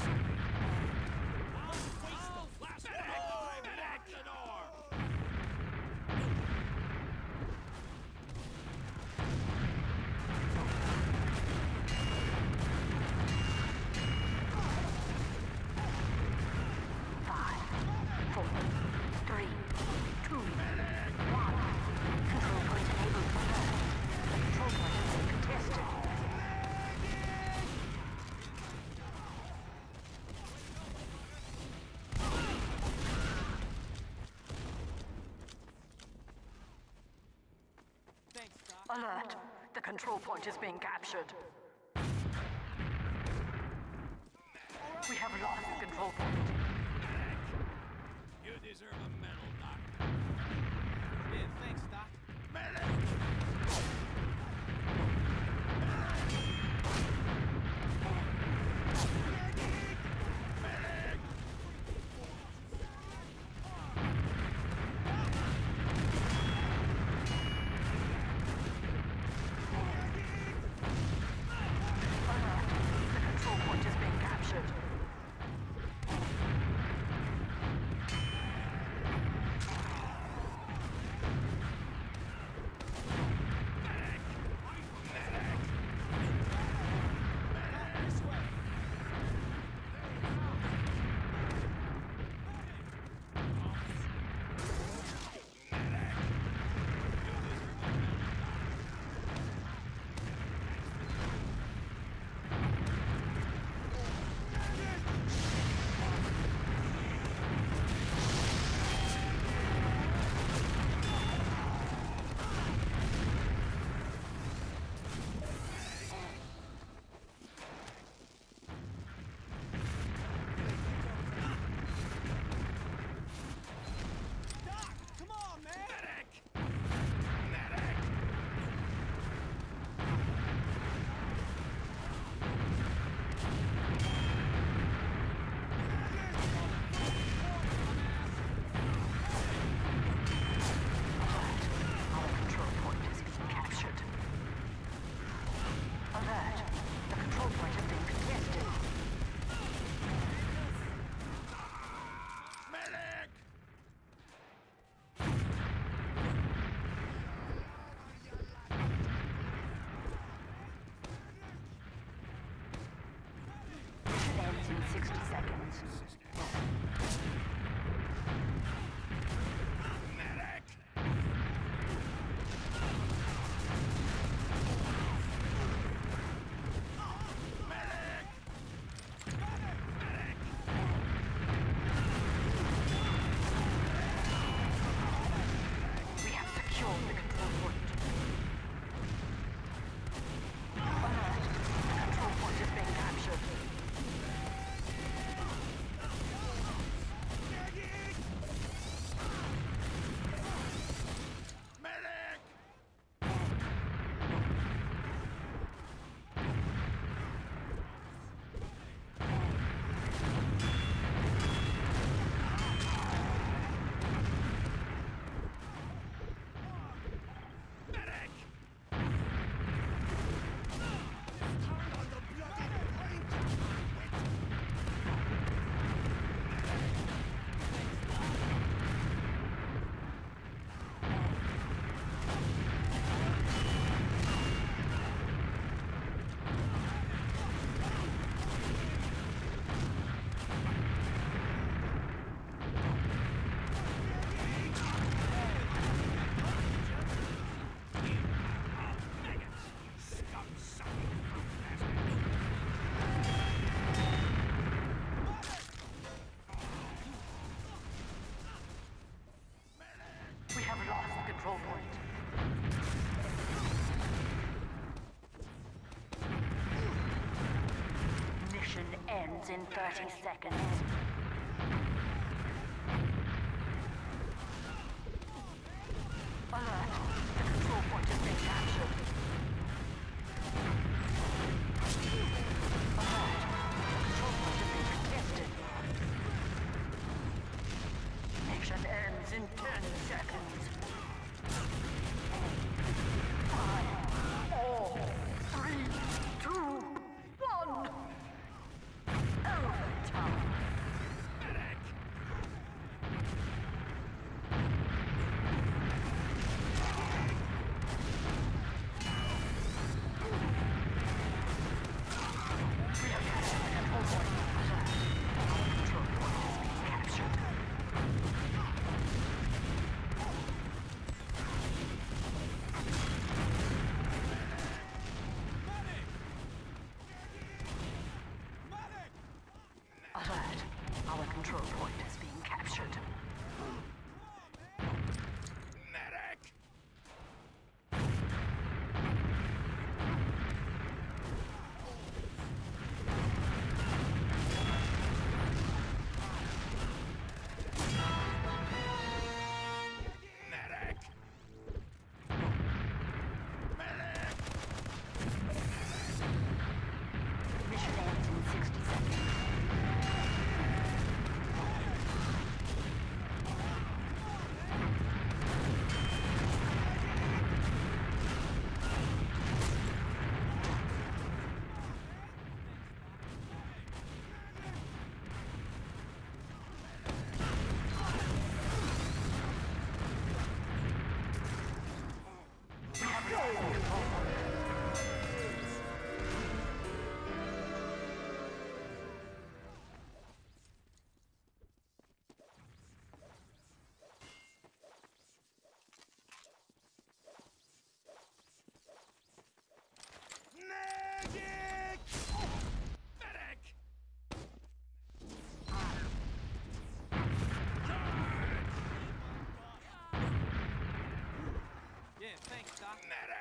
Yes. Alert! The control point is being captured. We have lost the control point. You deserve a medal, Doc. Yeah, thanks, Doc. Medic! control point. Mission ends in 30 seconds. Thanks, Doc. Medic!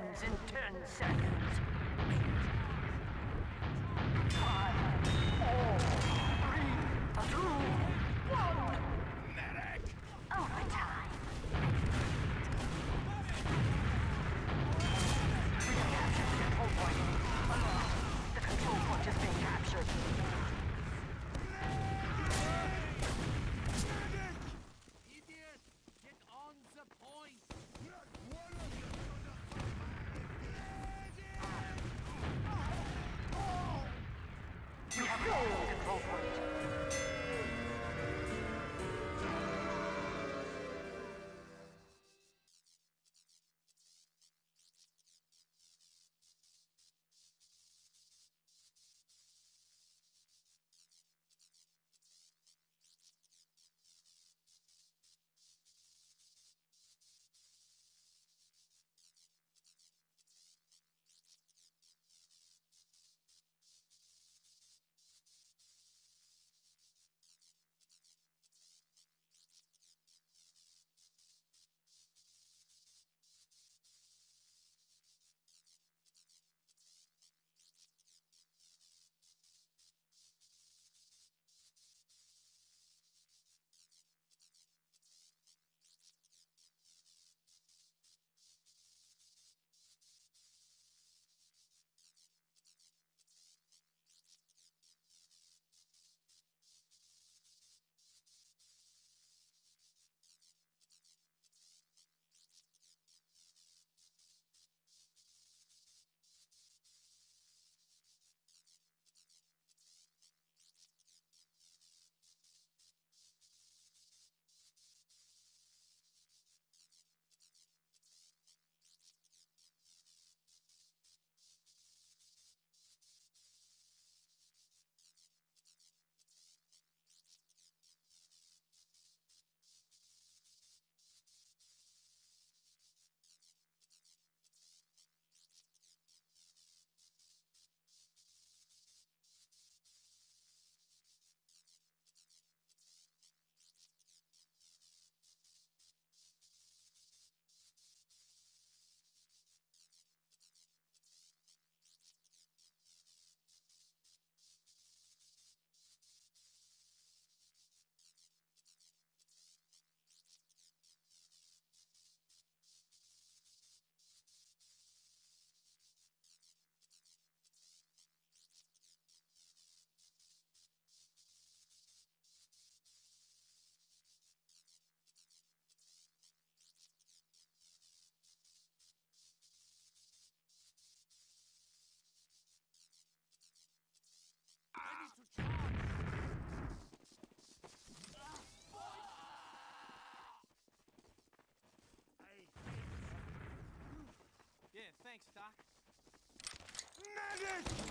Ends in 10 seconds. Go! Thanks, Doc. Magic!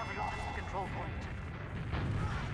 have lost control point.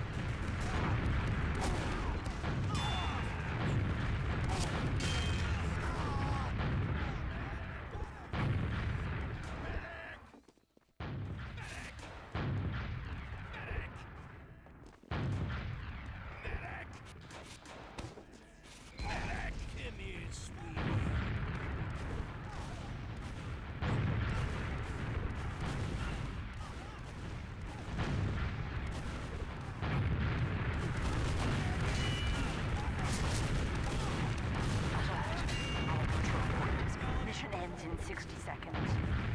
60 seconds.